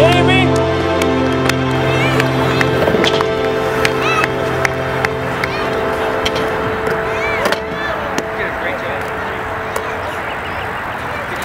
Amen.